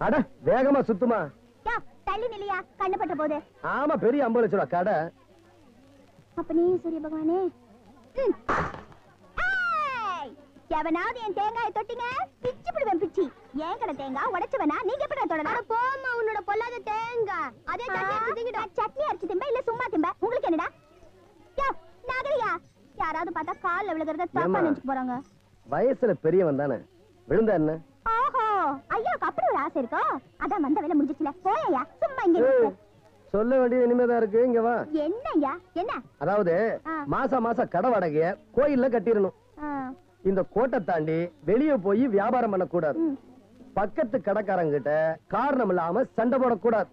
அட வேகமா சுத்துமா. யா, தள்ளி நிலையா கண்ணு பட்ட போது. ஆமா பெரிய ஐம்பது லட்சம் கடை. அப்ப நீ சூரிய பகவானே! எவனாவது என் தேங்காயை தொட்டிங்க? பிச்சு பிடுவேன் பிச்சி. ஏன் கடை தேங்காய் உடைச்சவனா? நீங்க எப்படி தொடரா போமா உன்னோட பொல்லாத தேங்காய் அதே சட்னி அரைச்சு திம்ப இல்ல சும்மா திம்ப? உங்களுக்கு என்னடா? யா, நாகரியா யாராவது பார்த்தா கால்ல விழுகிறத தப்பா? நினைச்சு போறாங்க. வயசுல பெரியவன் தானே. விழுந்தா என்ன? ஐயாவுக்கு அப்படி ஒரு ஆசை இருக்கோ? அதான் வந்த வேலை முடிஞ்சிச்சுல. போயா சும்மா இங்க. சொல்ல வேண்டியது இனிமேதான் இருக்கு. இங்க வா. என்னய்யா? என்ன? அதாவது ஆ. மாசம் கடை வாடகைய கோயில்ல கட்டிடணும். ஆ, இந்த கோட்டை தாண்டி வெளிய போய் வியாபாரம் பண்ணக்கூடாது. பக்கத்து கடைக்காரங்க கிட்ட காரணம் இல்லாம சண்டை போடக்கூடாது.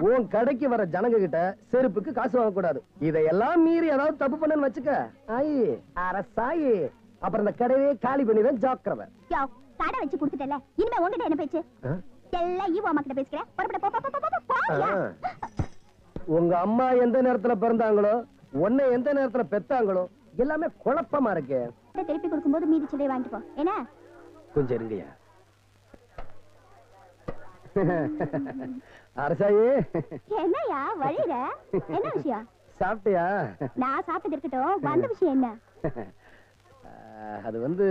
உன் கடைக்கு வர ஜனங்க கிட்ட செருப்புக்கு காசு வாங்கக்கூடாது. இதையெல்லாம் மீறி ஏதாவது தப்பு பண்ணன்னு வச்சுக்க. ஆயி அரசாயி. அப்புறம் இந்த கடையே காலி பண்ணிடுவேன் ஜாக்கிரதை. கடை வச்சு கொடுத்துட்டல இனிமே உங்ககிட்ட என்ன பேச்சு? எல்லாம் ஈவோ அம்மா கிட்ட பேசுகிறேன் புறப்பட போ போ, போ, போ, போ, போயா. ஆ. உங்க அம்மா எந்த நேரத்துல பிறந்தாங்களோ உன்னை எந்த நேரத்துல பெத்தாங்களோ எல்லாமே குழப்பமா இருக்கு. திருப்பி கொடுக்கும்போது மீதி சில்லறை வாங்கிட்டு போ. என்ன? கொஞ்சம் அரசாயி. வழியிற என்ன விஷயம்? சாப்பிட்டியா? நான் சாப்பிட்டது இருக்கட்டும். வந்த விஷயம் என்ன? அது வந்து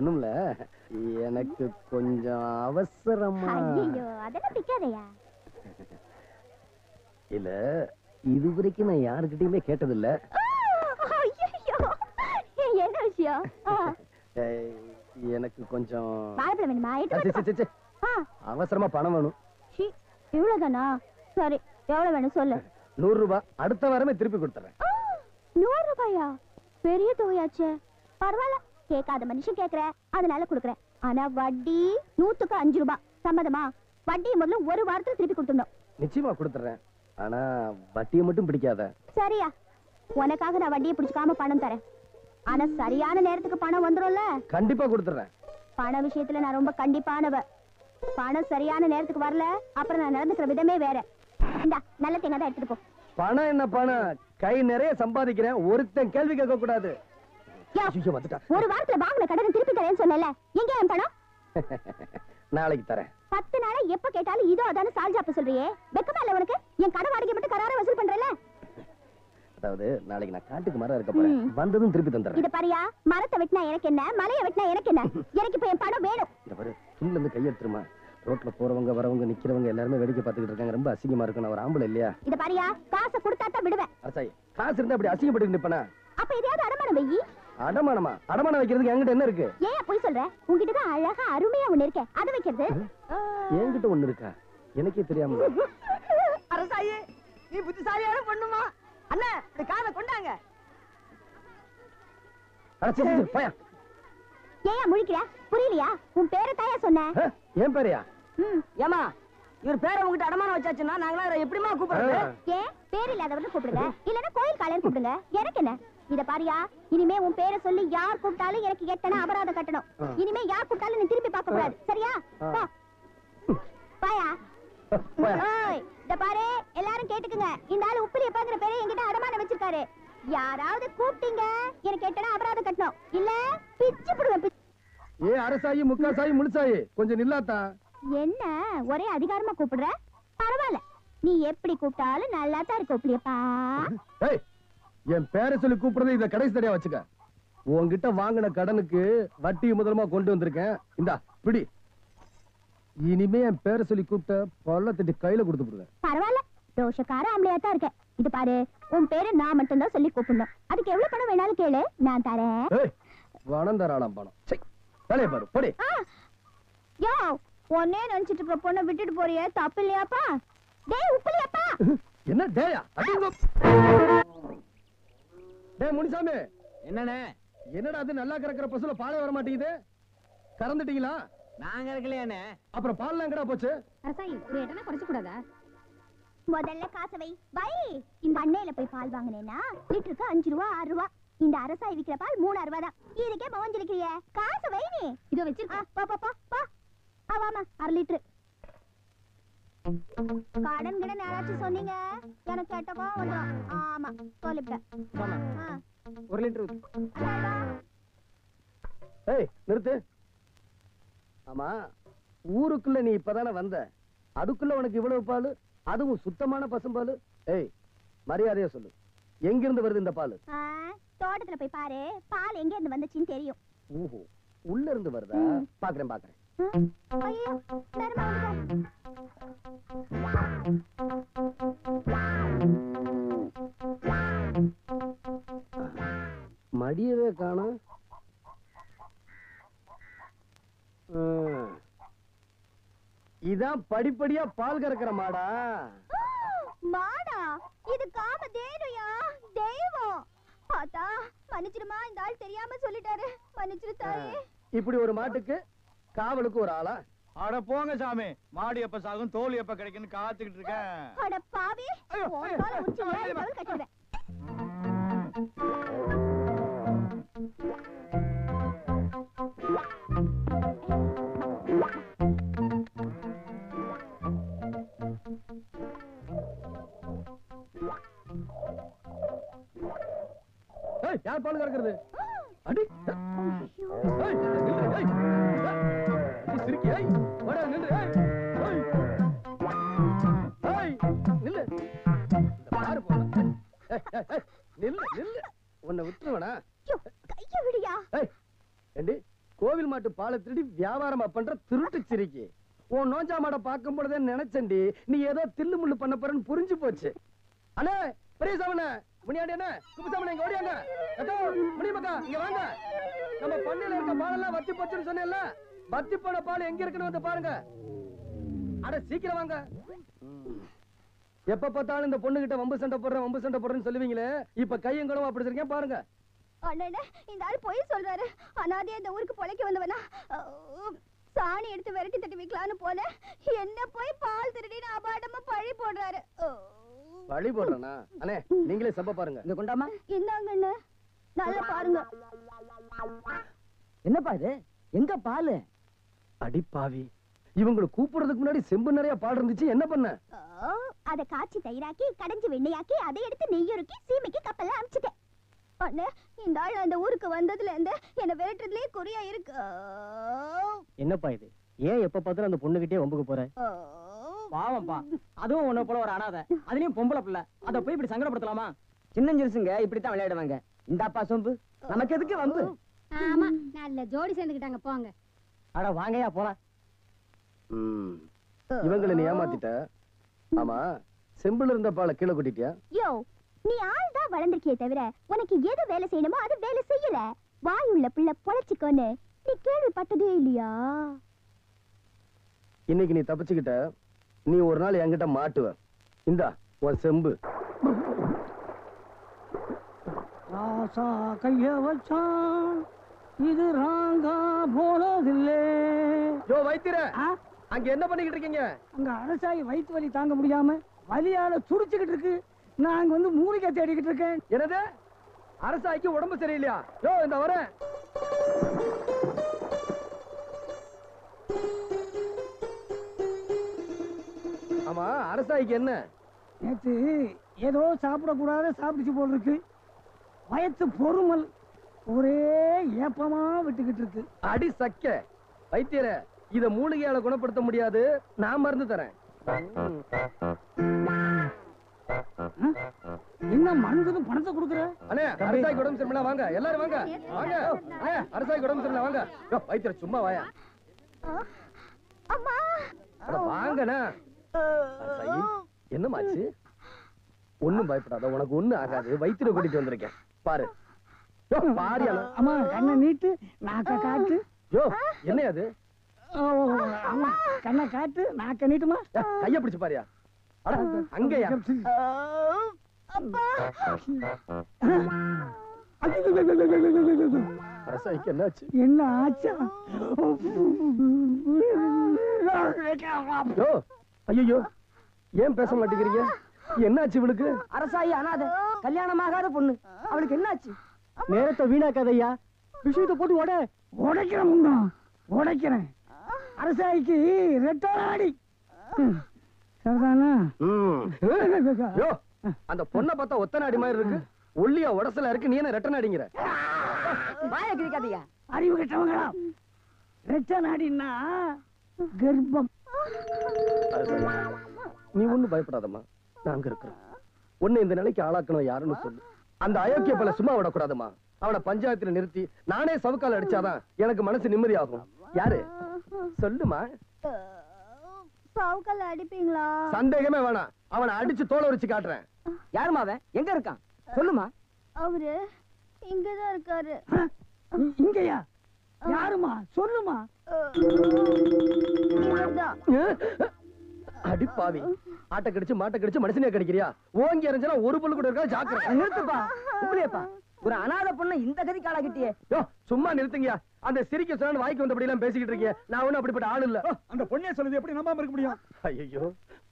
ஒண்ணுமில்ல. எனக்கு கொஞ்சம் அவசரமா. அதெல்லாம் பிக்காதையா? இல்ல இது வரைக்கும் நான் யாருக்கிட்டயுமே கேட்டதில்ல. என்ன விஷயம்? எனக்கு கொஞ்சம் அவசரமா பணம் வேணும். இவ்வளவுதானா? சரி எவ்வளவு வேணும் சொல்லு. நூறு ரூபாய் அடுத்த வாரமே திருப்பி கொடுத்துறேன். நூறு ரூபாயா? பெரிய தொகையாச்சே. பரவாயில்ல கேட்காத மனுஷன் கேக்குற. அதனால கொடுக்குறேன். ஆனா வட்டி நூத்துக்கு அஞ்சு ரூபாய் சம்மதமா? வட்டியை முதல்ல ஒரு வாரத்துல திருப்பி கொடுத்துடணும். நிச்சயமா கொடுத்துறேன் ஆனா வட்டியை மட்டும் பிடிக்காத. சரியா. உனக்காக நான் வட்டியை பிடிச்சுக்காம பணம் தரேன். ஆனா சரியான நேரத்துக்கு பணம் வந்துரும்ல? கண்டிப்பா கொடுத்துறேன் பண விஷயத்துல நான் ரொம்ப கண்டிப்பானவ. பணம் சரியான நேரத்துக்கு வரல அப்புறம் நான் நடந்துக்கிற விதமே வேற. இந்தா நல்ல தேங்காய் தான் எடுத்துட்டு போ. பணம் என்ன பணம்? கை நிறைய சம்பாதிக்கிறேன். ஒருத்தன் கேள்வி கேட்க கூடாது. ஒரு வாரத்துல வாங்கின கடனை திருப்பி தரேன்னு சொன்னேன்ல. எங்க என் பணம்? நாளைக்கு தரேன். பத்து நாளா எப்ப கேட்டாலும் இதோ அதான சால்ஜாப்ப சொல்றியே. வெக்கமா இல்ல உனக்கு? என் கடை வாடகை மட்டும் கரார வசூல் பண்றல அதாவது நாளைக்கு நான் காட்டுக்கு மரம் இருக்க போறேன். வந்ததும் திருப்பி தந்துடுறேன். இத பாரியா மரத்தை வெட்டினா எனக்கு என்ன? மலையை வெட்டினா எனக்கு என்ன? எனக்கு இப்ப என் பணம் வேணும். இந்த பாரு துணில இருந்து கையெடுத்துருமா ரோட்ல போறவங்க வரவங்க நிக்கிறவங்க எல்லாருமே வேடிக்கை பார்த்துக்கிட்டு இருக்காங்க. ரொம்ப அசிங்கமா இருக்கு. நான் ஒரு ஆம்பளை இல்லையா? இத பாரியா காசை கொடுத்தா தான் விடுவேன். அரசாயி காசு இருந்தா அப்படி அசிங்கப்பட்டு நிப்பனா? அப்ப எதையாவது அடமானம் வெயி அடமானமா? அடமானம் வைக்கிறதுக்கு என்கிட்ட என்ன இருக்கு? ஏன் போய் சொல்ற? உன்கிட்ட தான் அழகா அருமையா ஒண்ணு இருக்கே. அது வைக்கிறது? என்கிட்ட ஒண்ணு இருக்கா? எனக்கே தெரியாம. அரசாயி நீ புத்திசாலியான பொண்ணுமா? அண்ணா இந்த காதை கொண்டாங்க. ஏன் முழிக்கிற? புரியலையா? உன் பேரை தாயா சொன்ன. ஏன் பேரையா. ஏமா இவர் பேரை உங்ககிட்ட அடமானம் வச்சாச்சுன்னா நாங்களாம் இவரை எப்படிமா கூப்பிடுறது? ஏன்? பேர் இல்லாதவர்னு கூப்பிடுங்க. இல்லன்னா கோயில் காலைன்னு கூப்பிடுங்க. எனக்கு என்ன? இத பாரியா இனிமே உன் பேரை சொல்லி யார் கூப்பிட்டாலும் எனக்கு எத்தனை அபராதம் கட்டணும். இனிமே யார் கூப்பிட்டாலும் நீ திரும்பி பார்க்க கூடாது. சரியா. போ. பாயா. இத பாரு எல்லாரும் கேட்டுக்குங்க. இந்த ஆளு உப்பிலி எப்பாங்கிற பேரை என்கிட்ட அடமானம் வச்சிருக்காரு. யாராவது கூப்பிட்டீங்க எனக்கு எட்டனா அபராதம் கட்டணும். இல்ல பிச்சு புடுவேன் பிச்சு. ஏ அரசாயி முக்காசாயி முழுசாயி கொஞ்சம் நில்லாத்தா? என்ன ஒரே அதிகாரமா கூப்பிடுற? பரவாயில்ல. நீ எப்படி கூப்பிட்டாலும் நல்லா தான் இருக்கு என் பேரை சொல்லி கூப்பிடுறது இத கடைசி தடையா வச்சுக்க. உன்கிட்ட வாங்கின கடனுக்கு வட்டி முதலமா கொண்டு வந்திருக்கேன். இந்தா பிடி. இனிமே என் பேரை சொல்லி கூப்பிட்ட பல்ல தட்டி கையில கொடுத்து விடுவேன். பரவாயில்ல. தோஷக்கார ஆம்பளையா தான் இருக்க இது பாரு உன் பேரை நான் மட்டும் தான் சொல்லி கூப்பிடணும். அதுக்கு எவ்வளவு பணம் வேணாலும் கேளு. நான் தரேன். பணம் தராளாம் பணம். சை தலைய பாரு போடி. யோ ஒன்னே நினைச்சிட்டு இருக்க பொண்ணை விட்டுட்டு போறியே தப்பு இல்லையாப்பா? டேய் உப்பிலியாப்பா என்ன டேயா டேய் முனிசாமி. என்னண்ணே? என்னடா அது? நல்லா கறக்கிற பசுல பாலே வர மாட்டேங்குது. கறந்துட்டீங்களா? நாங்க இருக்கலையாண்ணே. அப்புறம் பால்லாம் எங்கடா போச்சு? அரசாயி ஒரு இடமே குறைச்சு கூடாதா முதல்ல காசை வை. வை இந்த அண்ணையில போய் பால் வாங்கினேன்னா லிட்டருக்கு அஞ்சு ரூபா ஆறு ரூபா. இந்த அரசாய் விக்கிற பால் மூணாறு ரூபா தான். இதுக்கே மவஞ்சிருக்கிறிய காசை வை நீ. இதோ வச்சிருக்க பா பா பா பா. ஆ, வாமா அரை லிட்டரு. கடன் கிடன் யாராச்சும் சொன்னீங்க. எனக்கு கேட்ட கோவம் வந்துடும் ஆமா சொல்லிவிட்டேன் ஒரு லிட்டர். ஏய் நிறுத்து. ஆமா ஊருக்குள்ள நீ இப்பதானே வந்த. அதுக்குள்ள உனக்கு இவ்வளவு பால்? அதுவும் சுத்தமான பசும்பால் ஏய் மரியாதையா சொல்லு. எங்கிருந்து வருது இந்த பால்? தோட்டத்துல போய் பாரு. பால் எங்க இருந்து வந்துச்சுன்னு தெரியும். ஓஹோ உள்ள இருந்து வருதா. பாக்குறேன் பாக்குறேன். மடியவே காணோம். இதான் படிப்படியா பால் கறக்கிற மாடா. மாடா இது காம தேனுயா தெய்வம். ஆத்தா மன்னிச்சிருமா இந்த ஆள் தெரியாம சொல்லிட்டாரு. மன்னிச்சிரு தாயே. இப்படி ஒரு மாட்டுக்கு காவலுக்கு ஒரு ஆளா? அட போங்க சாமி. மாடு எப்ப சாகும் தோல் எப்ப கிடைக்குன்னு காத்துக்கிட்டு இருக்கேன். அட பாவி. யார் பால் கறக்கிறது? அடி உன்னை விட்டுருவனா? கோவில் மாட்டு பாலை திருடி வியாபாரமா பண்ற திருட்டு சிரிக்கி. உன் நோஞ்சா மாட பார்க்கும் பொழுதே நினைச்சேன்டி நீ ஏதோ தில்லு முள்ளு பண்ண போறன்னு புரிஞ்சு போச்சு. அண்ணே பெரிய சாமண்ணே முனியாண்டி குப்புசாமண்ணே இங்க ஓடியாங்க. இங்க வாங்க. நம்ம பண்ணையில இருக்க பாலெல்லாம் வத்தி போச்சுன்னு சொன்னேன்ல. வத்தி போன பால் எங்க இருக்குன்னு வந்து பாருங்க. அட சீக்கிரம் வாங்க. எப்ப பார்த்தாலும் இந்த பொண்ணு கிட்ட வம்பு சண்டை போடுறேன் வம்பு சண்டை போடுறேன்னு சொல்லுவீங்களே? இப்ப கையங்களும் அப்படி இருக்கேன் பாருங்க. அண்ணே இந்த ஆள் பொய் சொல்றாரு. அனாதையா இந்த ஊருக்கு பொழைக்க வந்தவனா? சாணி எடுத்து விரட்டி தட்டி வைக்கலான்னு போனேன் என்ன போய் பால் திருடின்னு அபாடமா பழி போடுறாரு. வழி போடுறேனா? அண்ணே நீங்களே சப்ப பாருங்க. இங்க கொண்டாமா? இந்தாங்க அண்ணே. நல்லா பாருங்க. என்னப்பா இது? எங்க பாலு? அடி பாவி. இவங்களை கூப்பிடுறதுக்கு முன்னாடி செம்பு நிறைய பால் இருந்துச்சு என்ன பண்ண? அத காய்ச்சி தயிராக்கி கடைஞ்சி வெண்ணெயாக்கி அதை எடுத்து நெய்யுருக்கி சீமைக்கு கப்பல்ல அனுப்பிச்சிட்டேன் அண்ணே இந்த ஆள் அந்த ஊருக்கு வந்ததுல இருந்து என்ன விரட்டுறதுலயே குறியா இருக்கு. என்னப்பா இது? ஏன் எப்ப பார்த்தாலும் அந்த பொண்ணுகிட்டே வம்புக்கு போற. பாவம்ப்பா. அதுவும் உன்னை போல ஒரு அனாதை. அதுலயும் பொம்பளை பிள்ளை. அத போய் இப்படி சங்கடப்படுத்தலாமா? சின்னஞ்சிருசுங்க இப்படித்தான் விளையாடுவாங்க. இந்தாப்பா சொம்பு. நமக்கு எதுக்கு வம்பு? ஆமா நல்ல ஜோடி சேர்ந்துக்கிட்டாங்க போங்க. அட வாங்கயா போலாம் ம். இவங்களை நீ ஏமாத்திட்ட? ஆமா செம்புல இருந்த பாலை கீழே கொட்டிட்டியா? யோ நீ ஆள் தான் வளர்ந்திருக்கியே தவிர உனக்கு எது வேலை செய்யணுமோ அது வேலை செய்யல. வாய் உள்ள பிள்ளை பொழைச்சிக்கோன்னு நீ கேள்விப்பட்டதே இல்லையா? இன்னைக்கு நீ தப்பிச்சுக்கிட்ட நீ ஒரு நாள் என்கிட்ட மாட்டுவ. இந்தா உன் செம்பு. ராசா கைய வச்சான். இது ராங்கா போனதில்லை யோ வைத்திர? அங்க என்ன பண்ணிக்கிட்டு இருக்கீங்க? அங்க அரசாயி வயிற்று வலி தாங்க முடியாம வலியால துடிச்சுக்கிட்டு இருக்கு. நான் அங்க வந்து மூலிகை தேடிக்கிட்டு இருக்கேன். என்னது? அரசாய்க்கு உடம்பு சரியில்லையா? யோ இந்த வரேன் ஆமா அரசாய்க்கு என்ன? நேத்து ஏதோ சாப்பிடக்கூடாத சாப்பிடுச்சு போல் இருக்கு. வயத்து பொறுமல். ஒரே ஏப்பமா விட்டுக்கிட்டு இருக்கு. அடி சக்க. வைத்தியர இத மூலிகையால குணப்படுத்த முடியாது. நான் மருந்து தரேன். என்ன மருந்துக்கு பணத்தை கொடுக்குற? அண்ணே அரசாய்க்கு உடம்பு சரியில்லை வாங்க. எல்லாரும் வாங்க. வாங்க. அண்ணே, அரசாய்க்கு உடம்பு சரியில்லை வாங்க. வைத்தியர சும்மா வாயா. அம்மா. வாங்கண்ணே. அரசாயி என்னமாச்சு ஒண்ணும் பயப்படாத உனக்கு ஒண்ணும் ஆகாது. வைத்தியரை கூட்டிட்டு வந்திருக்கேன். பாரு. பாரியால அம்மா கண்ணை நீட்டு நாக்க காட்டு. யோ என்ன அது? அம்மா கண்ணை காட்டு நாக்க நீட்டுமா? கைய பிடிச்சு பாரியா. அட அங்கயா. அப்பா என்னாச்சு? என்ன ஆச்சா? யோ ஐயோ ஏன் பேச மாட்டேங்கிறீங்க? என்னாச்சு இவளுக்கு? அரசாயி அனாதை கல்யாணமாகாத பொண்ணு. அவளுக்கு என்னாச்சு? நேரத்தை வீணாக்காதையா விஷயத்தை போட்டு உட உடைக்கிறேன் முண்டம் உடைக்கிறேன். அரசாயிக்கு ரெட்டோராடி. சரிதானா? அந்த பொண்ணை பார்த்தா ஒத்த நாடி மாதிரி இருக்கு. ஒல்லியா உடசல இருக்கு. நீ என்ன ரெட்ட நாடிங்கிற? அறிவு கெட்டவங்களா? ரெட்ட நாடின்னா கர்ப்பம். நீ ஒண்ணும் பயப்படாதம்மா. நாங்க இருக்கிறோம். உன்னை இந்த நிலைக்கு ஆளாக்கணும் யாருன்னு சொல்லு. அந்த அயோக்கிய பல சும்மா விடக்கூடாதும்மா அவனை பஞ்சாயத்துல நிறுத்தி நானே சவுக்கால் அடிச்சாதான் எனக்கு மனசு நிம்மதியாகும். யாரு? சொல்லுமா. சவுக்கல்ல அடிப்பீங்களா? சந்தேகமே வேணாம். அவனை அடிச்சு தோலை உரிச்சு காட்டுறேன். யாருமா அவன்? எங்க இருக்கான்? சொல்லுமா. அவரு இங்கதான் இருக்காரு. பாவி. ஆட்டை கடிச்சு மாட்டை கடிச்சு மனுஷனே கடிக்கிறியா? ஓங்கி எறிஞ்சா ஒரு பொண்ணு கூட இருக்கா ஜாக்கிரதை. நிறுத்துப்பா. உங்களையப்பா ஒரு அனாதை பொண்ணு இந்த கதிக்கு ஆளாகிட்டியே யோ சும்மா நிறுத்துங்கயா அந்த சிரிக்க சொன்னா வாய்க்கு வந்தபடி எல்லாம் பேசிக்கிட்டு இருக்கீங்க நான் ஒண்ணும் அப்படிப்பட்ட ஆள் இல்ல. அந்த பொண்ணே சொல்லுது எப்படி நம்பாம இருக்க முடியும்? ஐயோ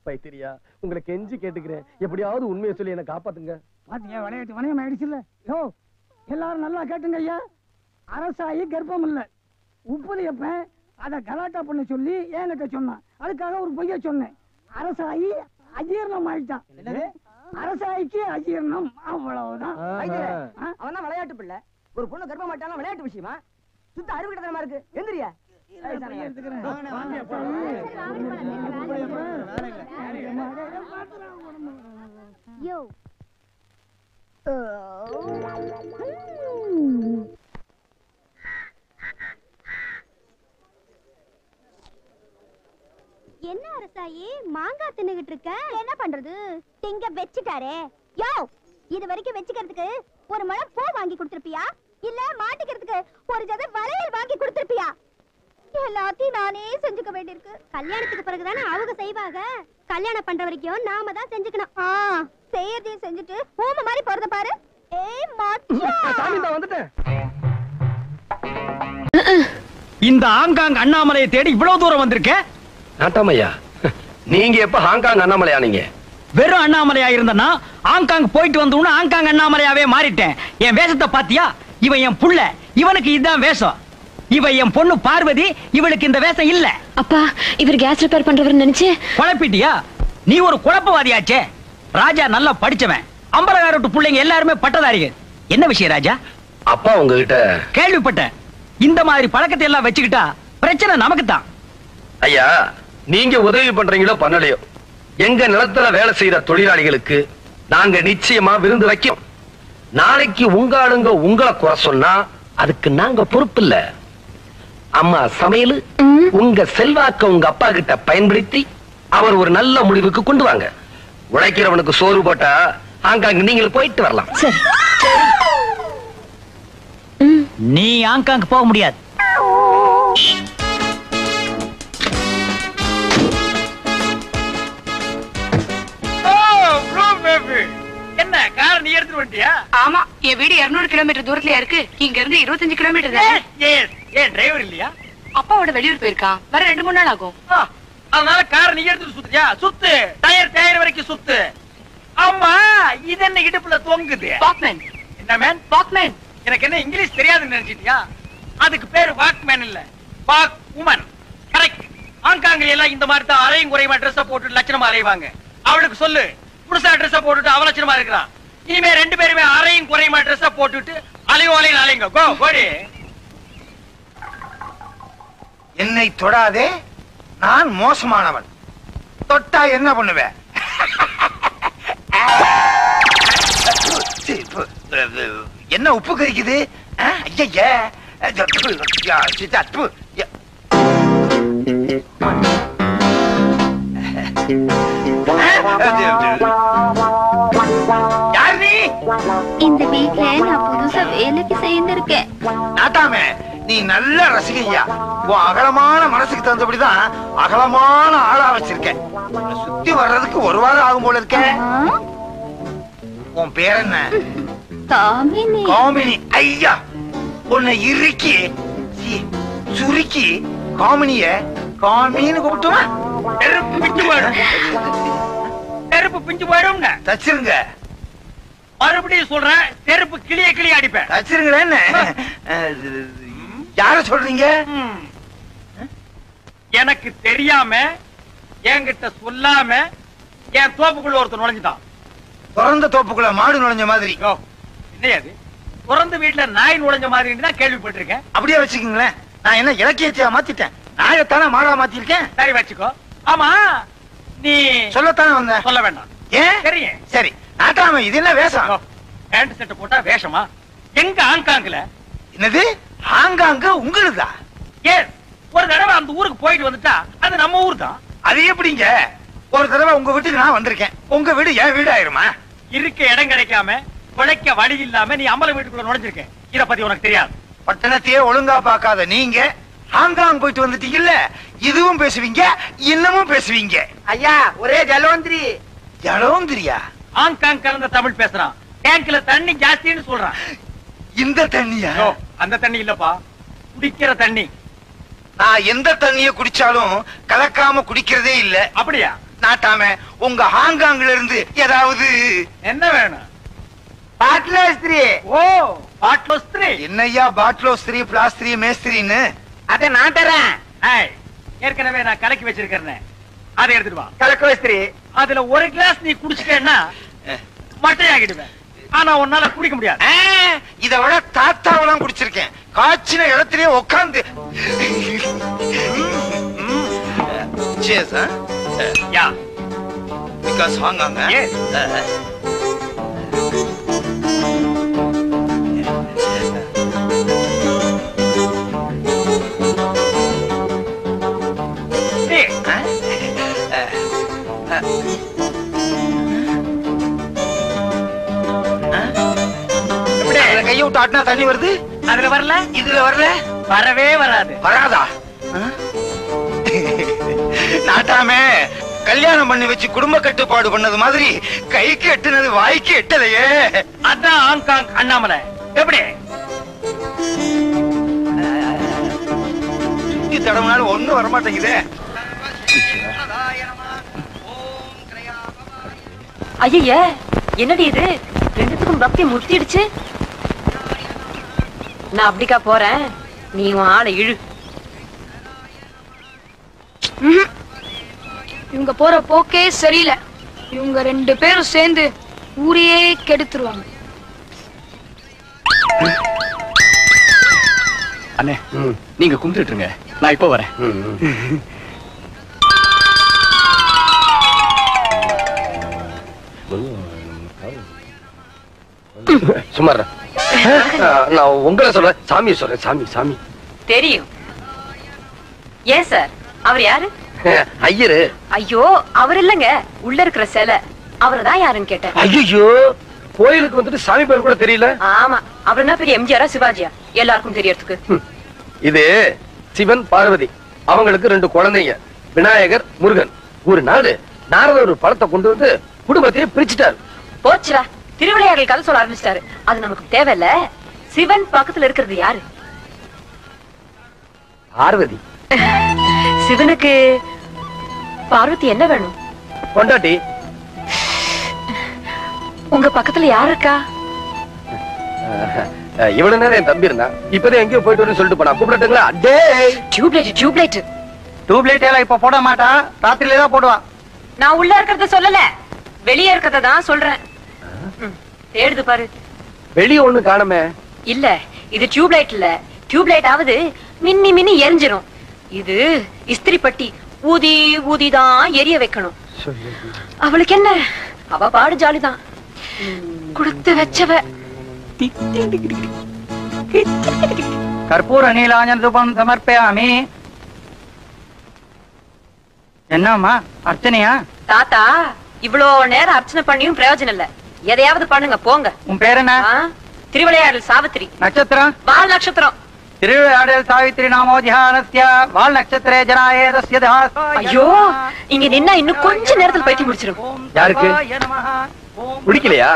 பைத்திரியா உங்களை கெஞ்சி கேட்டுக்கிறேன். எப்படியாவது உண்மையை சொல்லி என்ன காப்பாத்துங்க. பாத்தியா விளையாட்டு வணையம் ஆயிடுச்சுல்ல? யோ எல்லாரும் நல்லா கேட்டுங்க ஐயா அரசாயி கர்ப்பம் இல்ல. உப்புலியப்பன் அதை கலாட்டா பண்ண சொல்லி என்கிட்ட சொன்னான். அதுக்காக ஒரு பொய்ய சொன்னேன். அரசாயி அஜீரணம் ஆயிட்டான். அரசாயிக்கு அஜீரணம் அவ்வளவுதான். அவன் தான் விளையாட்டு பிள்ளை. ஒரு பொண்ணு கர்ப்பம் மாட்டாலும் விளையாட்டு விஷயமா? சுத்த அறிவு கிட்டத்தனமா இருக்கு. எந்திரியா? யோ. என்ன அரசாயி? மாங்காய் தின்னுகிட்டு இருக்க? என்ன பண்றது? திங்க வச்சுட்டாரே. யோ! இது வரைக்கும் வச்சுக்கிறதுக்கு ஒரு முழம் பூ வாங்கி கொடுத்திருப்பியா? இல்ல மாட்டிக்கிறதுக்கு ஒரு ஜத வளையல் வாங்கி கொடுத்திருப்பியா? எல்லாத்தையும் நானே செஞ்சுக்க வேண்டியிருக்கு. கல்யாணத்துக்கு பிறகுதானே அவங்க செய்வாங்க கல்யாணம் பண்ற வரைக்கும் நாம தான் செஞ்சுக்கணும். ஆ செய்யறதையும் செஞ்சுட்டு ஊம மாதிரி போறத பாரு. ஏய் மச்சான்! வந்துட்டேன். இந்த ஆங்காங் அண்ணாமலையை தேடி இவ்வளவு தூரம் வந்திருக்க? நாட்டாமையா? நீங்க எப்ப ஹாங்காங் அண்ணாமலையா நீங்க? வெறும் அண்ணாமலையா இருந்தனா ஆங்காங் போயிட்டு வந்தோன்னு ஆங்காங் அண்ணாமலையாவே மாறிட்டேன். என் வேஷத்தை பாத்தியா? இவன் என் புள்ள. இவனுக்கு இதுதான் வேஷம். இவ என் பொண்ணு பார்வதி இவளுக்கு இந்த வேஷம் இல்ல. அப்பா இவர் கேஸ் ரிப்பேர் பண்றவர் நினைச்சு? குழப்பிட்டியா? நீ ஒரு குழப்பவாதியாச்சே. ராஜா நல்லா படிச்சவன். அம்பலகாரட்டு பிள்ளைங்க எல்லாருமே பட்டதாரிகள். என்ன விஷயம் ராஜா? அப்பா உங்ககிட்ட கேள்விப்பட்டேன். இந்த மாதிரி பழக்கத்தை எல்லாம் வச்சுக்கிட்டா பிரச்சனை நமக்கு தான் ஐயா நீங்க உதவி பண்றீங்களோ பண்ணலையோ. எங்க நிலத்துல வேலை செய்யற தொழிலாளிகளுக்கு நாங்க நிச்சயமா விருந்து வைக்கிறோம். நாளைக்கு உங்க ஆளுங்க உங்களை குறை சொன்னா அதுக்கு நாங்க பொறுப்பு இல்ல. அம்மா சமையல் உங்க செல்வாக்க உங்க அப்பா கிட்ட பயன்படுத்தி அவர் ஒரு நல்ல முடிவுக்கு கொண்டு வாங்க. உழைக்கிறவனுக்கு சோறு போட்டா ஆங்காங்க நீங்கள் போயிட்டு வரலாம். சரி. நீ ஆங்காங் போக முடியாது. வந்துட்டியா ஆமா என் வீடு 200 கிலோமீட்டர் தூரத்துலயா இருக்கு. இங்க இருந்து 25 கிலோமீட்டர் தானே? ஏன் டிரைவர் இல்லையா? அப்பாவோட வெளியூர் போயிருக்கான். வர ரெண்டு மூணு நாள் ஆகும். அதனால கார் நீ எடுத்துட்டு சுத்துறியா? சுத்து. டயர் டயர் வரைக்கும் சுத்து. ஆமா இது என்ன இடுப்புல தொங்குது? வாக்மேன் என்ன மேன் வாக்மேன் எனக்கு என்ன இங்கிலீஷ் தெரியாதுன்னு நினைச்சிட்டியா? அதுக்கு பேரு வாக்மேன் இல்ல. வாக் உமன் கரெக்ட் ஆங்காங்கில எல்லாம் இந்த மாதிரி தான் அரையும் குறையுமா ட்ரெஸ் போட்டு லட்சணமா அலைவாங்க. அவளுக்கு சொல்லு. புதுசா ட்ரெஸ் போட்டுட்டு அவ லட்சணமா இருக்கிறான் இனிமே ரெண்டு பேருமே அரையும் குறையுமா ட்ரெஸ் போட்டுட்டு அலையும் அலையும் அலையுங்க. கோ கோடி என்னை தொடாதே. நான் மோசமானவன். தொட்டா என்ன பண்ணுவேன் என்ன உப்பு கறிக்குது ஐயா இந்த வீட்ல நான் புதுசா வேலைக்கு சேர்ந்திருக்கேன். நாட்டாமே நீ நல்ல ரசிகையா. உன் அகலமான மனசுக்கு தகுந்தபடிதான் அகலமான ஆளா வச்சிருக்கேன். உன்னை சுத்தி வர்றதுக்கு ஒரு வாரம் ஆகும் போல இருக்க. உன் பேர் என்ன? தாமினி காமினி. ஐயா உன்னை இறுக்கி சுருக்கி காமினிய காமின்னு கூப்பிட்டுமா? நெருப்பு பிஞ்சு போயிடும். நெருப்பு பிஞ்சு போயிடும்னு. தச்சிருங்க. மறுபடியும் சொல்றேன் நெருப்பு கிளிய கிளிய அடிப்பேன். தச்சிருங்களேன்னு யார சொல்றீங்க. எனக்கு தெரியாம என்கிட்ட சொல்லாம என் தோப்புக்குள்ள ஒருத்தர் நுழைஞ்சுட்டான். பிறந்த தோப்புக்குள்ள மாடு நுழைஞ்ச மாதிரி. யோ, என்னையா அது பிறந்த வீட்டுல நாய் நுழைஞ்ச மாதிரி தான் கேள்விப்பட்டிருக்கேன். அப்படியே வச்சுக்கோங்களேன். நான் என்ன இலக்கியத்தையா மாத்திட்டேன்? நாயத்தானே மாடா மாத்திருக்கேன் சரி வச்சுக்கோ. ஆமா நீ சொல்லத்தானே வந்தேன்? சொல்ல வேண்டாம். ஏன்? தெரியும். சரி. நாட்டாம இது என்ன வேஷம்? பேண்ட் செட் போட்டா வேஷமா? எங்க ஆங்காங்ல என்னது? ஹாங்காங்க உங்களுதா? எஸ் ஒரு தடவை அந்த ஊருக்கு போயிட்டு வந்துட்டா அது நம்ம ஊர் தான் அது எப்படிங்க? ஒரு தடவை உங்க வீட்டுக்கு நான் வந்திருக்கேன். உங்க வீடு என் வீடு ஆயிருமா? இருக்க இடம் கிடைக்காம பிழைக்க வழி இல்லாம நீ அம்மல வீட்டுக்குள்ள நுழைஞ்சிருக்க. இத பத்தி உனக்கு தெரியாது. பட்டணத்தையே ஒழுங்கா பார்க்காத நீங்க ஹாங்காங் போயிட்டு வந்துட்டீங்கல்ல? இதுவும் பேசுவீங்க இன்னமும் பேசுவீங்க. ஐயா ஒரே ஜலவந்திரி ஜலவந்திரியா ஹாங்காங் கலந்த தமிழ் பேசுறான். டேங்க்ல தண்ணி ஜாஸ்தின்னு சொல்றான். இந்த தண்ணியா? அந்த தண்ணி இல்லப்பா. குடிக்கிற தண்ணி. நான் எந்த தண்ணிய குடிச்சாலும் கலக்காம குடிக்கிறதே இல்ல. அப்படியா? நாட்டாம உங்க ஹாங்காங்ல இருந்து ஏதாவது என்ன வேணும்? பாட்லாஸ்திரி ஓ பாட்லோஸ்திரி என்னய்யா பாட்லோஸ்திரி பிளாஸ்திரி மேஸ்திரின்னு? அத நான் தரேன். ஏற்கனவே நான் கலக்கி வச்சிருக்கிறேன். அதை எடுத்துட்டு வா. கலக்கோஸ்திரி அதுல ஒரு கிளாஸ் நீ குடிச்சிட்டேன்னா மட்டையாகிடுவேன். ஆனா உன்னால குடிக்க முடியாது. இத விட தாத்தாவெல்லாம் குடிச்சிருக்கேன். காய்ச்சின இடத்திலேயே huh? யா. Because Hong விட்டு ஆட்டினா தண்ணி வருது? அதுல வரல இதுல வரல வரவே வராது. வராதா? நாட்டாமே கல்யாணம் பண்ணி வச்சு குடும்ப கட்டுப்பாடு பண்ணது மாதிரி கைக்கு எட்டுனது வாய்க்கு எட்டலையே. அதான் ஹாங்காங் அண்ணாமலை. எப்படி? சுத்தி தடவுனாலும் ஒண்ணும் வரமாட்டேங்குதே. ஐய என்னடி இது? ரெண்டுத்துக்கும் பக்தி முத்திடுச்சு. நான் அப்படிக்கா போறேன். நீ உன் ஆளை இழு. இவங்க போற போக்கே சரியில்லை. இவங்க ரெண்டு பேரும் சேர்ந்து ஊரையே கெடுத்துருவாங்க. அண்ணே நீங்க கும்பிட்டுட்டு இருங்க. நான் இப்போ வரேன். அஹ், நான் உங்களை சொல்ல சாமி சொல்றேன். சாமி சாமி. தெரியும். ஏன் சார்? அவர் யாரு? ஐயரு. ஐயோ அவர் இல்லங்க. உள்ள இருக்கிற சிலை. அவர் தான் யாருன்னு கேட்டேன். ஐயோ கோயிலுக்கு வந்துட்டு சாமி பேர் கூட தெரியல. ஆமா அவர் என்ன பெரிய எம்ஜிஆரா சிவாஜியா? எல்லாருக்கும் தெரியறதுக்கு. இது சிவன் பார்வதி. அவங்களுக்கு ரெண்டு குழந்தைங்க. விநாயகர் முருகன். ஒரு நாள் நாரதர் ஒரு பழத்தை கொண்டு வந்து குடும்பத்தையே பிரிச்சுட்டாரு. போச்சுடா. திருவிளையாடல் கதை சொல்ல ஆரம்பிச்சிட்டாரு. அது நமக்கு தேவையில்ல. சிவன் பக்கத்துல இருக்கிறது யாரு? பார்வதி. சிவனுக்கு பார்வதி என்ன வேணும்? பொண்டாட்டி. உங்க பக்கத்துல யார் இருக்கா? இவ்வளவு நேரம் என் தம்பி இருந்தான் இப்பதான் எங்கேயோ போயிட்டு வரேன்னு சொல்லிட்டு போனா கூப்பிடட்டுங்களா? டேய். டியூப்லைட் டியூப்லைட் டியூப்லைட் எல்லாம் இப்ப போட மாட்டா ராத்திரில தான் போடுவா நான் உள்ள இருக்கிறத சொல்லல. வெளியே இருக்கிறத தான் சொல்றேன். தேடுது பாரு. வெளிய ஒண்ணு காணமே. இல்ல இது டியூப்லைட் இல்ல. டியூப்லைட் ஆவது மின்னி மின்னி எரிஞ்சிரும். இது இஸ்திரி பட்டி ஊதி ஊதி தான் எரிய வைக்கணும். அவளுக்கு என்ன? அவ பாடு ஜாலிதான். கொடுத்து வச்சவ. கற்பூர நீலாஞ்சன தூபம் சமர்ப்பயாமி. என்னம்மா அர்ச்சனையா? தாத்தா இவ்வளோ நேரம் அர்ச்சனை பண்ணியும் பிரயோஜனம் இல்ல. எதையாவது பண்ணுங்க போங்க. உன் பேர் என்ன? திருவிளையாடல் சாவித்திரி. நட்சத்திரம்? வால் நட்சத்திரம். திருவிளையாடல் சாவித்திரி நாமோதியானஸ்ய வால் நட்சத்திரே ஜனாயேதஸ்ய தாசாய ஐயோ இங்க நின்னா இன்னும் கொஞ்ச நேரத்துல பைத்தி முடிச்சிரும். யாருக்கு? பிடிக்கலையா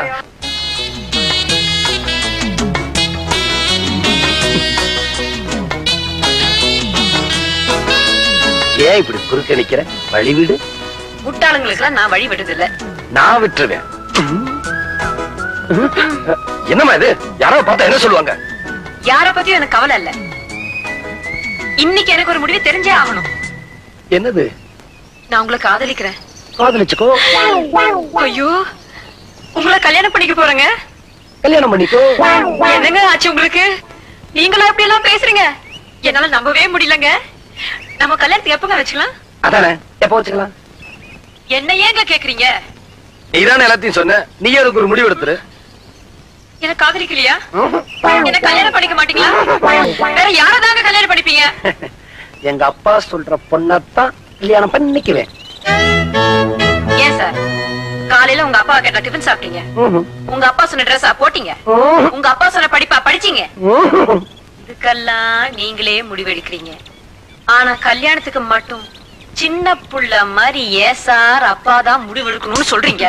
ஏன் இப்படி குறுக்க நிக்கிற? வழி விடு. முட்டாளுங்களுக்கு நான் வழி விடுறது இல்ல நான் விட்டுருவேன். என்னம்மா இது? யாரோ பார்த்தா என்ன சொல்லுவாங்க? யார பத்தியும் எனக்கு கவலை இல்ல. இன்னைக்கு எனக்கு ஒரு முடிவு தெரிஞ்சே ஆகணும். என்னது? நான் உங்களை காதலிக்கிறேன். காதலிச்சுக்கோ. ஐயோ உங்களை கல்யாணம் பண்ணிக்க போறேங்க. கல்யாணம் பண்ணிக்கோ. என்னங்க ஆச்சு உங்களுக்கு? நீங்களா இப்படி எல்லாம் பேசுறீங்க? என்னால நம்பவே முடியலங்க. நம்ம கல்யாணத்துக்கு எப்பங்க வச்சுக்கலாம்? அதானே? எப்ப வச்சுக்கலாம்? என்ன ஏங்க கேக்குறீங்க? நீதானே எல்லாத்தையும் சொன்ன. நீ அதுக்கு ஒரு முடிவு எடுத்துரு? என்ன காதலிக்கலையா? என்ன கல்யாணம் பண்ணிக்க மாட்டீங்களா? வேற யாரதாங்க கல்யாணம் பண்ணிப்பீங்க? எங்க அப்பா சொல்ற பொண்ணத்தான் கல்யாணம் பண்ணிக்குவேன். ஏன் சார்? காலையில உங்க அப்பா கேட்ட டிஃபன் சாப்பிட்டீங்க. உங்க அப்பா சொன்ன ட்ரெஸ்ஸா போட்டீங்க. உங்க அப்பா சொன்ன படிப்பா படிச்சீங்க. இதுக்கெல்லாம் நீங்களே முடிவெடுக்கிறீங்க. ஆனா கல்யாணத்துக்கு மட்டும் சின்ன புள்ள மாதிரி ஏன் சார் அப்பா தான் முடிவெடுக்கணும்னு சொல்றீங்க.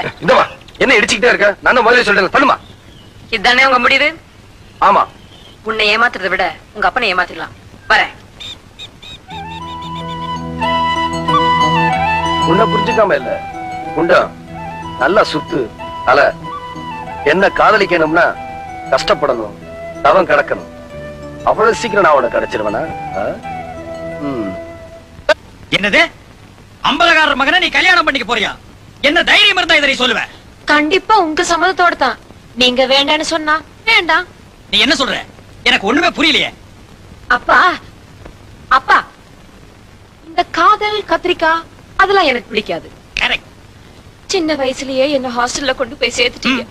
என்ன இடிச்சுக்கிட்டே இருக்க? நான் முதல்ல சொல்றேன் பண்ணுமா இதுதானே உங்க முடிவு? ஆமா. உன்னை ஏமாத்துறதை விட உங்க அப்பனை ஏமாத்திடலாம். வரேன். உன்னை புரிஞ்சுக்காம இல்ல. உண்டா நல்லா சுத்து அல என்ன காதலிக்கணும்னா கஷ்டப்படணும் தவம் கிடக்கணும். அவ்வளவு சீக்கிரம் நான் உனக்கு கிடைச்சிருவேனா. என்னது? அம்பலகாரர் மகனை நீ கல்யாணம் பண்ணிக்க போறியா? என்ன தைரியம் இருந்தா இதை நீ சொல்லுவ? கண்டிப்பா உங்க சம்மதத்தோட தான். நீங்க வேண்டான்னு சொன்னா? வேண்டாம். நீ என்ன சொல்ற? எனக்கு ஒண்ணுமே புரியலையே. அப்பா அப்பா இந்த காதல் கத்திரிக்காய் அதெல்லாம் எனக்கு பிடிக்காது. சின்ன வயசுலயே என்ன ஹாஸ்டல்ல கொண்டு போய் சேர்த்துட்டீங்க.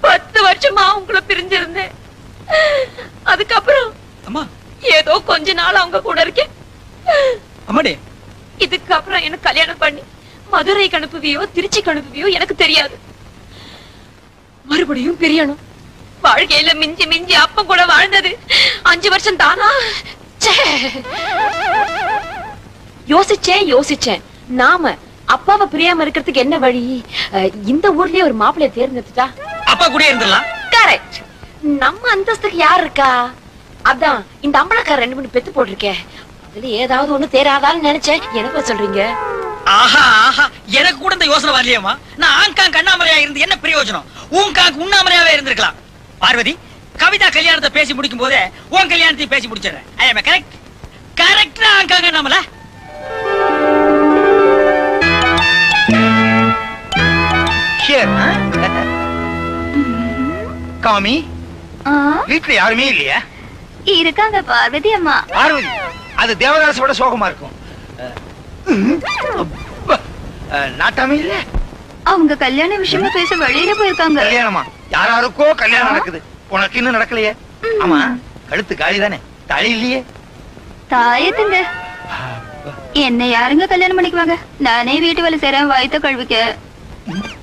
பத்து வருஷமா உங்களை பிரிஞ்சிருந்தேன். அதுக்கப்புறம் அம்மா. ஏதோ கொஞ்ச நாள் அவங்க கூட இருக்கேன். அம்மாடி. இதுக்கு அப்புறம் எனக்கு கல்யாணம் பண்ணி மதுரைக்கு அனுப்புவியோ திருச்சிக்கு அனுப்புவியோ எனக்கு தெரியாது. மறுபடியும் பிரியணும். வாழ்க்கையில மிஞ்சி மிஞ்சி அப்ப கூட வாழ்ந்தது. அஞ்சு வருஷம் தானா? ச்சே. யோசிச்சேன் யோசிச்சேன். நாம அப்பாவை பிரியாம இருக்கிறதுக்கு என்ன வழி? இந்த ஊர்லயே ஒரு மாப்பிள்ளைய தேர்ந்தெடுத்துட்டா? அப்பா கூட இருந்துடலாம். கரெக்ட் நம்ம அந்தஸ்துக்கு யார் இருக்கா? அதான் இந்த அம்பளக்கார ரெண்டு மூணு பெத்து போட்டிருக்கேன் அதுல ஏதாவது ஒண்ணு தேராதான்னு நினைச்சேன். எனக்கு சொல்றீங்க? ஆஹா ஆஹா. எனக்கு கூட இந்த யோசனை வரலையேம்மா. நான் ஆங்காங் கண்ணாமலையா இருந்து என்ன பிரயோஜனம்? உன்காங் உண்ணாமலையாவே இருந்திருக்கலாம். பார்வதி கவிதா கல்யாணத்தை பேசி முடிக்கும் போதே உன் கல்யாணத்தையும் பேசி முடிச்சிடுறேன். ஐ எம் கரெக்ட் கரெக்டா கண்ணாமலை Here. காமி வீட்டுல யாருமே இல்லையா? இருக்காங்க பார்வதி அம்மா. பார்வதி அது தேவதாசோட சோகமா இருக்கும். நாட்டாமே இல்ல? அவங்க கல்யாண விஷயமா பேச வெளியில போயிருக்காங்க. கல்யாணமா? யாராருக்கோ கல்யாணம் நடக்குது. உனக்கு இன்னும் நடக்கலையே? ஆமா கழுத்து காலி தானே? தாலி இல்லையே? தாயத்துங்க. என்ன யாருங்க கல்யாணம் பண்ணிக்குவாங்க? நானே வீட்டு வேலை செய்றேன் வயித்த கழுவிக்க.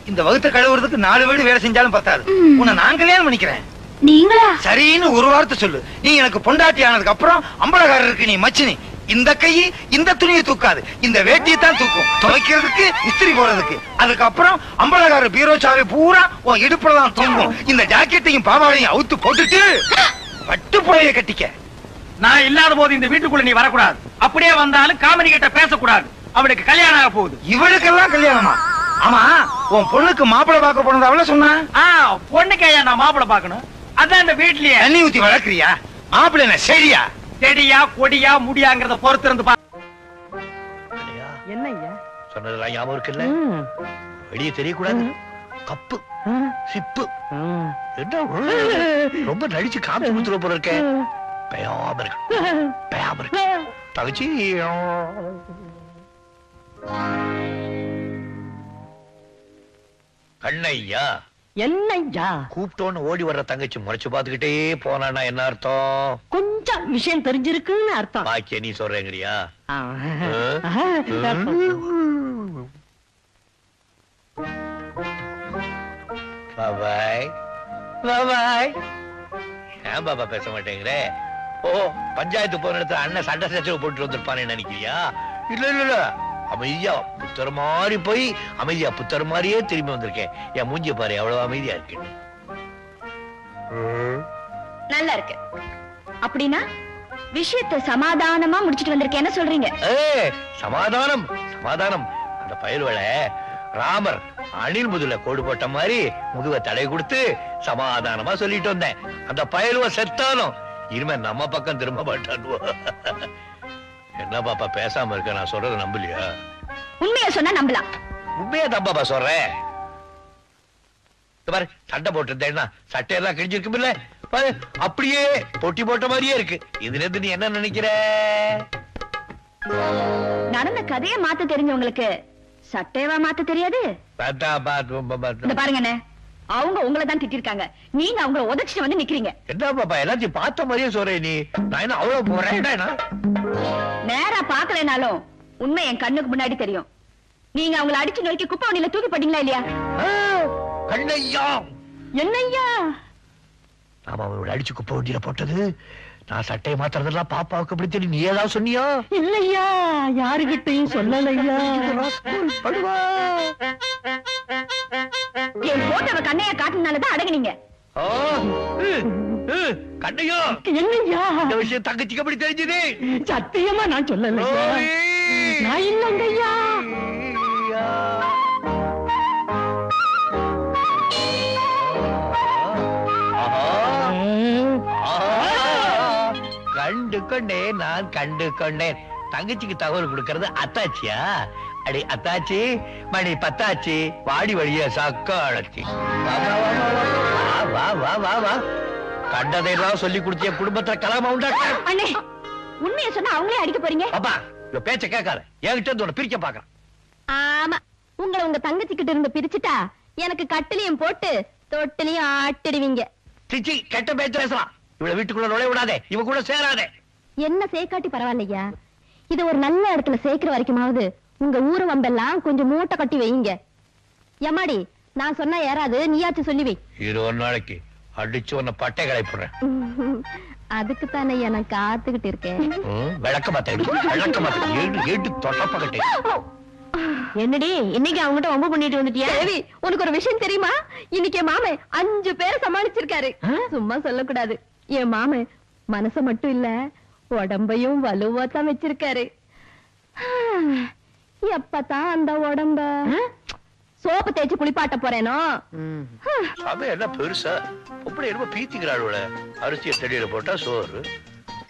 இந்த வகுத்த கழுவுறதுக்கு நாலு வீடு வேலை செஞ்சாலும் பத்தாது. உன்னை நான் கல்யாணம் பண்ணிக்கிறேன். நீங்களா? சரின்னு ஒரு வார்த்தை சொல்லு. நீ எனக்கு பொண்டாட்டி ஆனதுக்கு அப்புறம் அம்பலகாரருக்கு நீ மச்சினி. இந்த கை இந்த துணியை தூக்காது. இந்த வேட்டியை தான் தூக்கும். துவைக்கிறதுக்கு இஸ்திரி போடுறதுக்கு. அதுக்கப்புறம் அம்பலகாரர் பீரோ சாவி பூரா உன் இடுப்புல தான் தூங்கும். இந்த ஜாக்கெட்டையும் பாவாடையும் அவுத்து போட்டுட்டு பட்டு புடவைய கட்டிக்க. நான் இல்லாத போது இந்த வீட்டுக்குள்ள நீ வரக்கூடாது. அப்படியே வந்தாலும் காமெடி கிட்ட பேசக்கூடாது. அவளுக்கு கல்யாணம் ஆக போகுது. இவளுக்கெல்லாம் கல்யாணமா? ஆமா உன் பொண்ணுக்கு மாப்பிள்ளை பார்க்க போனது அவள சொன்னா? பொண்ணுக்கு நான் மாப்பிளை பார்க்கணும்? அதான் இந்த வீட்லயே. தண்ணி ஊத்தி வளர்க்கறியா? மாப்பிள்ளை என்ன சரியா? செடியா கொடியா முடியாங்கிறத பொறுத்து இருந்து என்ன சொன்னதெல்லாம் ஞாபகம் இருக்குல்ல? வெளியே தெரியக்கூடாது. கப்பு சிப்பு. என்ன ரொம்ப நடிச்சு காமிச்சு கொடுத்துட போல இருக்க. பயாம இருக்கு. பயாம இருக்கு. தகச்சி கண்ணையா என்ன ஐயா கூப்பிட்டோன்னு ஓடி வர்ற தங்கச்சி முறைச்சு பார்த்துக்கிட்டே போனான்னா என்ன அர்த்தம்? கொஞ்சம் விஷயம் தெரிஞ்சிருக்குன்னு அர்த்தம். பாக்கிய நீ. ஆ? பாபாய். பாபாய். ஏன் பாபா பேச மாட்டேங்கிற? ஓ பஞ்சாயத்து போன இடத்துல அண்ணன் சண்டை சச்சரவு போட்டு வந்திருப்பானே நினைக்கிறியா? இல்ல இல்ல இல்ல. அமைதியா புத்தர் மாதிரி போய் அமைதியா புத்தர் மாதிரியே திரும்பி வந்திருக்கேன். என் மூஞ்சிய பாரு எவ்வளவு அமைதியா இருக்கு. நல்லா இருக்கு. அப்படின்னா விஷயத்தை சமாதானமா முடிச்சிட்டு வந்திருக்கேன். என்ன சொல்றீங்க? ஏய், சமாதானம் சமாதானம். அந்த பயல்வளை ராமர் அணில் முதுல கோடு போட்ட மாதிரி முதுவ தடை கொடுத்து சமாதானமா சொல்லிட்டு வந்தேன். அந்த பயலுவ செத்தாலும் இனிமே நம்ம பக்கம் திரும்ப மாட்டானுவோ. என்ன பாப்பா பேசாம இருக்க நான் சொல்றத நம்பலையா? உண்மையை சொன்னா நம்பலாம். உண்மையா தான் பாப்பா சொல்றேன் பாரு சட்டை போட்டிருந்தேன்னா சட்டையெல்லாம் கிழிஞ்சிருக்கும் இல்ல பாரு அப்படியே பொட்டி போட்ட மாதிரியே இருக்கு. இதுல இருந்து நீ என்ன நினைக்கிற? நடந்த கதையை மாத்த தெரிஞ்சவங்களுக்கு சட்டையவா மாத்த தெரியாது? பாருங்க அவங்க உங்களை தான் திட்டிருக்காங்க. நீங்க அவங்கள உதச்சிட்டு வந்து நிக்கிறீங்க. என்ன பாப்பா எல்லாத்தையும் பார்த்த மாதிரியே சொல்றே நீ. நான் என்ன அவ்வளவு போறேன்? நேரா பாக்கலைனாலும் உண்மை என் கண்ணுக்கு முன்னாடி தெரியும். நீங்க அவங்கள அடிச்சு நோக்கி குப்பை வண்டியில தூக்கி போட்டீங்களா இல்லையா? கண்ணையா? என்னய்யா? நாம அவரோட அடிச்சு குப்பை வண்டியில போட்டது நான் சட்டையை மாத்துறதெல்லாம் பாப்பாவுக்கு தெரியும் நீ ஏதாவது சொன்னியா? இல்லையா? யாருகிட்டையும் சொல்லலையா? படுவா. என் போட்டவ கண்ணைய காட்டினாலதான் அடங்குனீங்க. கண்ணையா. என்னையா? இந்த விஷயம் தங்கச்சிக்கு எப்படி தெரிஞ்சது. சத்தியமா நான் சொல்லலையா. நான் இல்லைங்கய்யா. கண்டு கொண்டேன் நான் கண்டு கொண்டேன் தங்கச்சிக்கு தகவல் கொடுக்கறது அத்தாச்சியா? அடி அத்தாச்சி மணி பத்தாச்சி வாடி வழிய சக்காளச்சி. வா, வா, வா, வா, கண்டதையெல்லாம் சொல்லி கொடுத்திய குடும்பத்துல கலகமா உண்டாக்க அண்ணே உண்மையை சொன்னா அவங்களே அடிக்க போறீங்க? பாப்பா இவ பேச்ச கேட்காத. என்கிட்ட இருந்து உன்னை பிரிக்க பாக்குறேன் ஆமா உங்களை உங்க தங்கச்சி கிட்ட இருந்து பிரிச்சுட்டா எனக்கு கட்டிலையும் போட்டு தொட்டிலையும் ஆட்டிடுவீங்க. சிச்சி கெட்ட பேச்சு பேசலாம். இவளை வீட்டுக்குள்ள நுழைய விடாதே. இவ கூட சேராதே. என்ன சேர்க்காட்டி பரவாயில்லையா? இது ஒரு நல்ல இடத்துல சேர்க்கிற வரைக்குமாவது உங்க ஊரு வம்பெல்லாம் கொஞ்சம் மூட்டை கட்டி வைங்க. எம்மாடி நான் சொன்னா ஏறாது நீயாச்சும் சொல்லி வை. இது ஒரு நாளைக்கு அடிச்சு உன்னை பட்டை களைப்புடுறேன் அதுக்கு தானே நான் காத்துக்கிட்டு இருக்கேன். விளக்க என்னடி இன்னைக்கு அவங்ககிட்ட வம்பு பண்ணிட்டு வந்துட்டியா? தேவி உனக்கு ஒரு விஷயம் தெரியுமா? இன்னைக்கு என் மாமன் அஞ்சு பேரை சமாளிச்சிருக்காரு. சும்மா சொல்லக்கூடாது. என் மாமன் மனச மட்டும் இல்ல உடம்பையும் வலுவா தான் வச்சிருக்காரு. எப்பதான் அந்த உடம்ப? சோப்பு தேய்ச்சு குளிப்பாட்ட போறேனோ? அவன் என்ன பெருசா? அப்படி என்னமோ பீத்திக்கிறாள் அரிசியை தடியில போட்டா சோறு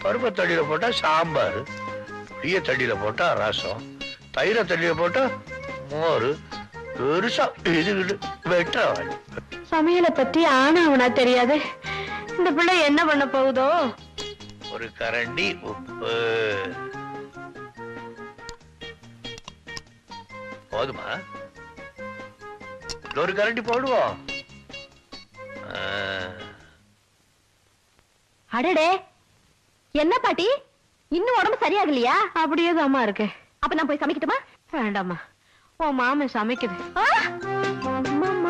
பருப்பை தடியில போட்டா சாம்பார் புளிய தடியில போட்டா ரசம் தயிரை தடியில போட்டா மோர். பெருசா இது இது வெட்டுறவன் சமையலை பத்தி ஆனா அவனா தெரியாது. இந்த பிள்ளை என்ன பண்ண போகுதோ? ஒரு கரண்டி உப்பு. போதுமா? ஒரு கரண்டி போடுவோம். ஆ. அடடே. என்ன பாட்டி? இன்னும் உடம்பு சரியாகலையா? அப்படியே தாமா இருக்கு. அப்ப நான் போய் சமைக்கட்டுமா? வேண்டாம்மா. உன் மாமன் சமைக்குது.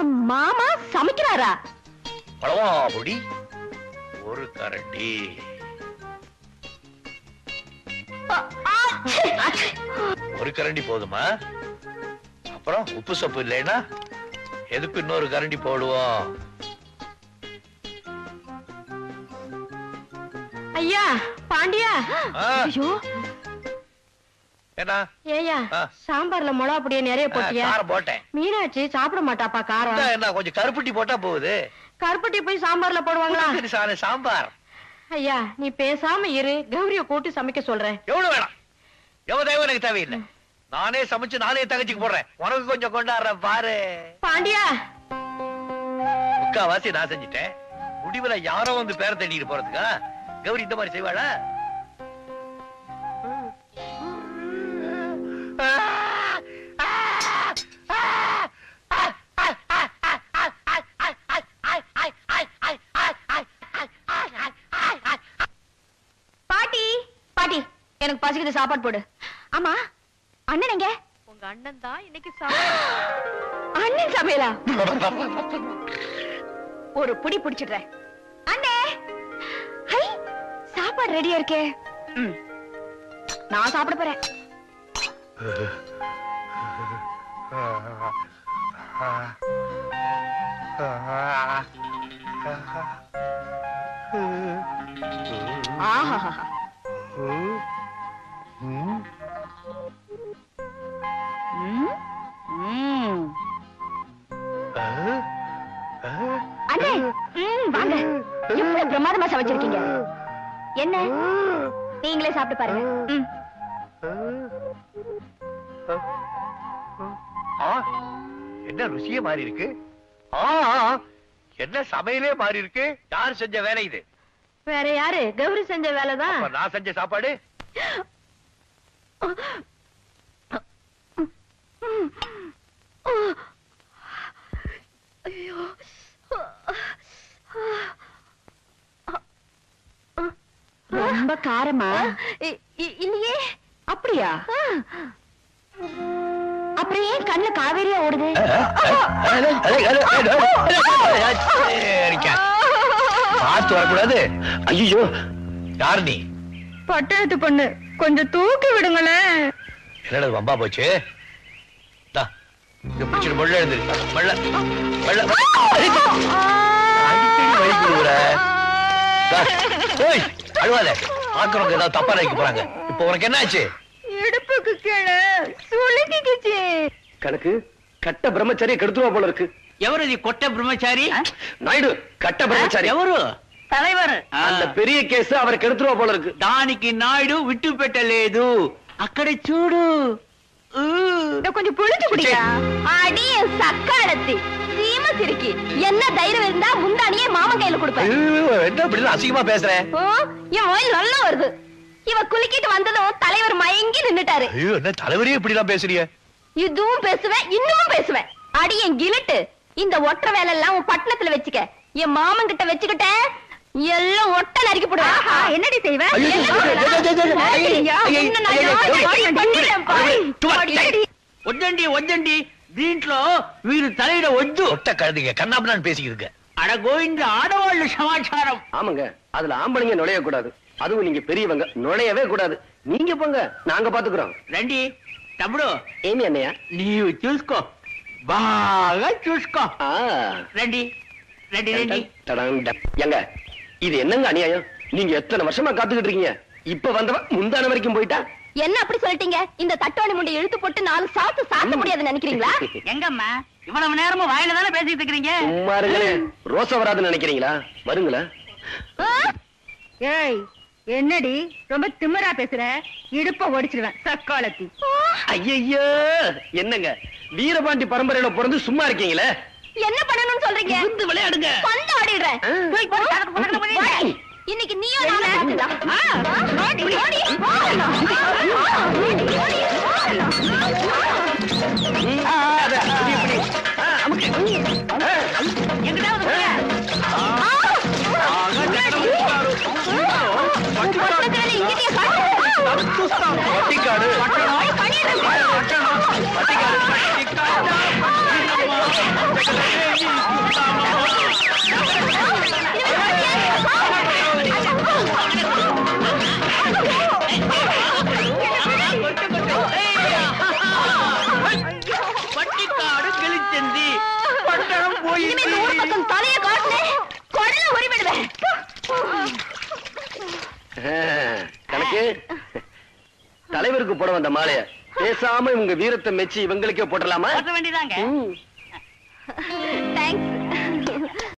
மாமா சமைக்கிறாரா? பழவா பொடி ஒரு கரண்டி. ஒரு கரண்டி போதுமா? அப்புறம் உப்பு சப்பு இல்லைன்னா எதுக்கு இன்னொரு கரண்டி போடுவோம்? ஐயா பாண்டியா. ஐயோ. என்ன ஏயா ஆ. சாம்பார்ல மிளகா பொடியை நிறைய போட்டியா? காரம் போட்டேன். மீனாட்சி சாப்பிட மாட்டாப்பா காரம். என்ன கொஞ்சம் கருப்பட்டி போட்டா போகுது. கருப்பட்டி போய் சாம்பார்ல போடுவாங்களா? சாம்பார். ஐயா நீ பேசாம இரு. கௌரிய கூட்டி சமைக்க சொல்றேன். எவ்வளவு வேணாம். எவ்வளவு தேவை எனக்கு தேவையில்லை. நானே சமைச்சு நானே தங்கச்சிக்கு போடுறேன். உனக்கு கொஞ்சம் கொண்டாடுறேன் பாரு. பாண்டியா! முக்காவாசி நான் செஞ்சுட்டேன். முடிவுல யாரோ வந்து பேர தேடிட்டு போறதுக்கா? கௌரி இந்த மாதிரி செய்வாளா? எனக்கு பசிக்குது சாப்பாடு போடு. ஆமா அண்ணன் எங்க? உங்க அண்ணன் தான் இன்னைக்கு அண்ணன் சமையலா? ஒரு புடி புடிச்சிடுறேன். அண்ணே! சாப்பாடு ரெடியா இருக்கே. நான் சாப்பிட போறேன். ஆஹா. அண்ணே ம், வாங்க. எவ்வளவு பிரமாதமா சமைச்சிருக்கீங்க? என்ன? நீங்களே சாப்பிட்டு பாருங்க. என்ன ருசியே மாறி இருக்கு என்ன சமையலே மாறி இருக்கு யார் செஞ்ச வேலை இது? வேற யாரு? கௌரி செஞ்ச வேலைதான். நான் செஞ்ச சாப்பாடு? ரொம்ப காரமா இல்லையே அப்படியா அப்புறம் ஏன் கண்ணுல காவேரியா ஓடுது பார்த்து வரக்கூடாது ஐயோ யார் நீ பட்டணத்து பொண்ணு கொஞ்சம் தூக்கி விடுங்களேன் என்னது வம்பா போச்சு? பிடிச்சிட்டு மழை அழுவாத. ஆக்கிறவங்க ஏதாவது போறாங்க. இப்ப உனக்கு என்னாச்சு? இடுப்புக்கு கீழே சுளுக்கிக்குச்சு. கட்ட பிரம்மச்சாரிய கெடுத்துருவா போல இருக்கு. எவரு இது கொட்ட பிரம்மச்சாரி? நாயுடு கட்ட பிரம்மச்சாரி. எவரு? தலைவர் அந்த பெரிய கேஸ் அவரை கெடுத்துருவா போல இருக்கு దానికి నాయుడు విట్టు పెట్టలేదు అక్కడ చూడు ఊ. கொஞ்சம் புளிச்சு குடியா அடிய சக்காலத்தி சீம சிரிக்கி என்ன தைரியம் இருந்தா முந்தானியே மாமன் கையில கொடுப்பேன் ஐயோ, என்ன இப்படி அசிங்கமா பேசுற ஓ, என் மொயில் நல்லா வருது இவ குலுக்கிட்டு வந்ததும் தலைவர் மயங்கி நின்னுட்டாரு ஐயோ என்ன தலைவரே இப்படி எல்லாம் பேசுறீங்க இதுவும் பேசுவேன் இன்னமும் பேசுவேன் அடி என் கிழட்டு இந்த ஒற்ற வேலை எல்லாம் உன் பட்டணத்துல வச்சுக்க என் மாமன் கிட்ட வச்சுக்கிட்ட எல்லாம் ஒட்ட நறுக்கி போடுவேன் என்னடி செய்வேன் ஐயோ, என்ன ஐயோ, ஐயோ, ஐயோ, ஐயோ, ஐயோ, ஐயா, ஐயோ, உன்னை நான் ஐயோ, யாரு ஐயோ, பாரு, ஐயோ, பண்ணிட்டேன் பாரு. துவா, அடி. వద్దండి వద్దండి దీంట్లో వీరు తలయిడ వద్దు ஒட்ட கழுதிங்க கண்ணாபுரான்னு பேசிக்கிதுங்க అడ గోవింద ఆడవాళ్ళు సమాచారం ஆமாங்க அதுல ஆம்பளைங்க நுழைய கூடாது அதுவும் நீங்க பெரியவங்க நுழையவே கூடாது நீங்க போங்க நாங்க பாத்துக்கிறோம் రండి తమ్ముడు ஏமி அண்ணையா నీవు చూసుకో బాగా చూసుకో ஆ. రండి రండి రండి தடாங் ட- ஏங்க இது என்னங்க அநியாயம்? நீங்க எத்தனை வருஷமா காத்துக்கிட்டு இருக்கீங்க? இப்ப வந்தவன் முந்தான வரைக்கும் போயிட்டா? என்ன அப்படி சொல்லிட்டீங்க? இந்த தட்டோணி முண்டை இழுத்து போட்டு நாலு சாத்து சாப்பிட முடியாதுன்னு நினைக்கிறீங்களா? எங்கம்மா? இவ்வளவு நேரமும் வாயில தானே பேசிட்டு இருக்கிறீங்க? சும்மா ரோசா வராதுன்னு நினைக்கிறீங்களா? வருங்களா? ஏய் என்னடி? ரொம்ப திமிரா பேசுற? இடுப்ப ஒடிச்சிருவேன் சக்காலத்தி ஐயோ என்னங்க? வீரபாண்டி பரம்பரையில பிறந்து சும்மா இருக்கீங்களே? என்ன பண்ணணும்னு சொல்றீங்க வந்து விளையாடுங்க பந்து ஆடிடுறேன் ஆ. போய் போய் கணக்கு பக்கத்துல போய் நில்லு. இன்னைக்கு. ஆ, ஆ, ஓடி, ஓய், பண்ணிடுறேன். பட்டிக்காடு கணக்கு. தலைவருக்கு போட வந்த மாலைய. பேசாம இவங்க வீரத்தை மெச்சி இவங்களுக்கே போட்டலாமா போட்ட வேண்டியதாங்க. ಥ್ಯಾಂಕ್ಸ್